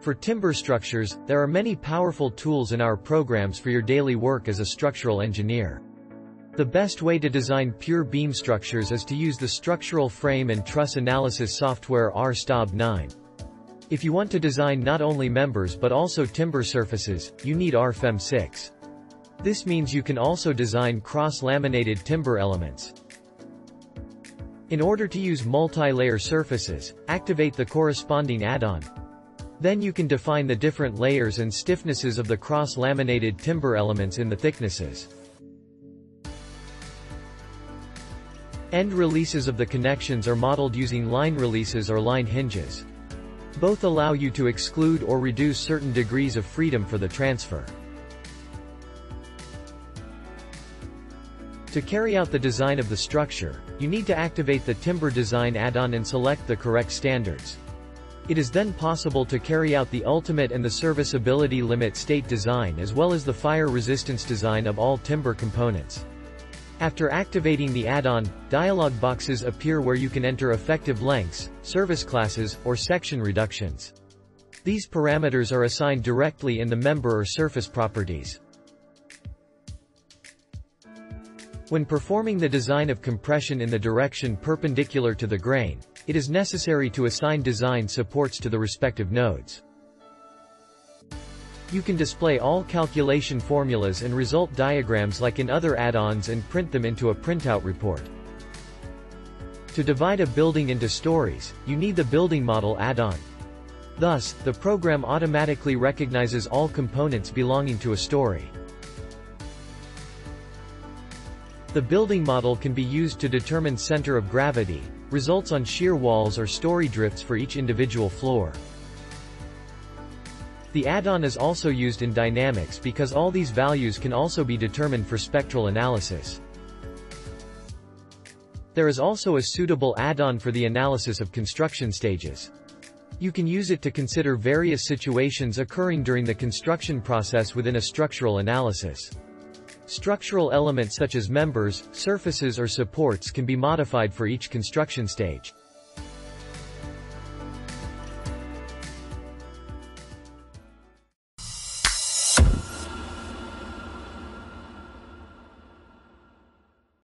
For timber structures, there are many powerful tools in our programs for your daily work as a structural engineer. The best way to design pure beam structures is to use the structural frame and truss analysis software RSTAB 9. If you want to design not only members but also timber surfaces, you need RFEM 6. This means you can also design cross-laminated timber elements. In order to use multi-layer surfaces, activate the corresponding add-on, then you can define the different layers and stiffnesses of the cross-laminated timber elements in the thicknesses. End releases of the connections are modeled using line releases or line hinges. Both allow you to exclude or reduce certain degrees of freedom for the transfer. To carry out the design of the structure, you need to activate the Timber Design add-on and select the correct standards. It is then possible to carry out the ultimate and the serviceability limit state design as well as the fire resistance design of all timber components. After activating the add-on, dialog boxes appear where you can enter effective lengths, service classes, or section reductions. These parameters are assigned directly in the member or surface properties. When performing the design of compression in the direction perpendicular to the grain, it is necessary to assign design supports to the respective nodes. You can display all calculation formulas and result diagrams like in other add-ons and print them into a printout report. To divide a building into stories, you need the building model add-on. Thus, the program automatically recognizes all components belonging to a story. The building model can be used to determine center of gravity, results on shear walls or story drifts for each individual floor. The add-on is also used in dynamics because all these values can also be determined for spectral analysis. There is also a suitable add-on for the analysis of construction stages. You can use it to consider various situations occurring during the construction process within a structural analysis. Structural elements such as members, surfaces or supports can be modified for each construction stage.